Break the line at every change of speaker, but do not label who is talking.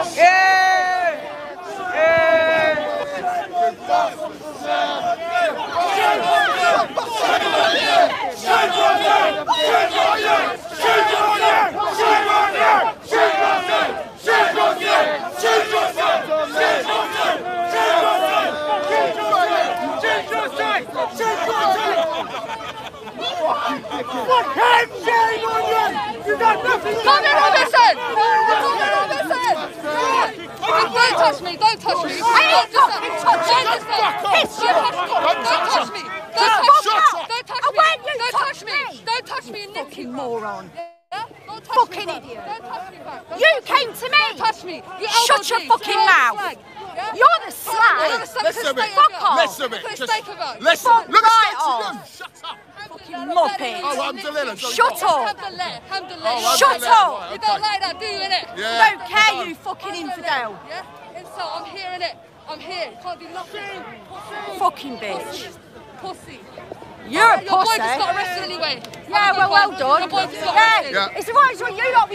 Fuck him, Shane Onion! You got nothing
Tommy Robinson! Tommy Robinson! Don't touch me, don't touch me.
I ain't fucking touching you. Piss you
Don't
off.
touch me. Don't
Just
touch
fuck
me.
up.
Don't touch
And
me.
when you
Don't
touch
touch me.
me-
Don't touch me. Nick
Fucking
you.
moron.
Yeah? Don't touch
Fucking
me back.
idiot.
Don't touch me back. Don't
You
touch
came
me.
to me.
Don't touch me. You
Shut
elbowed
your
me.
fucking
You're a
mouth.
slag. Yeah?
You're the
You're
slag.
the slag.
Listen
Because
to me.
stay of
Fuck off.
Listen to me.
Because
Just
stay of her.
listen.
Fuck
Look
right
at
off.
Shut up.
Muppet.
Oh, Alhamdulillah. so-
Shut up.
Alhamdulillah. Alhamdulillah.
Oh,
Shut up.
You don't like that, do you, innit?
Yeah.
Don't care, you fucking infidel.
Yeah? Insult, I'm here, innit? I'm here. Can't do nothing.
Fucking bitch.
Pussy.
You're a
Your boy
pussy.
just got arrested anyway.
Yeah, well, well done.
Your boy just got arrested.
Yeah.
it's right, it's what you lot,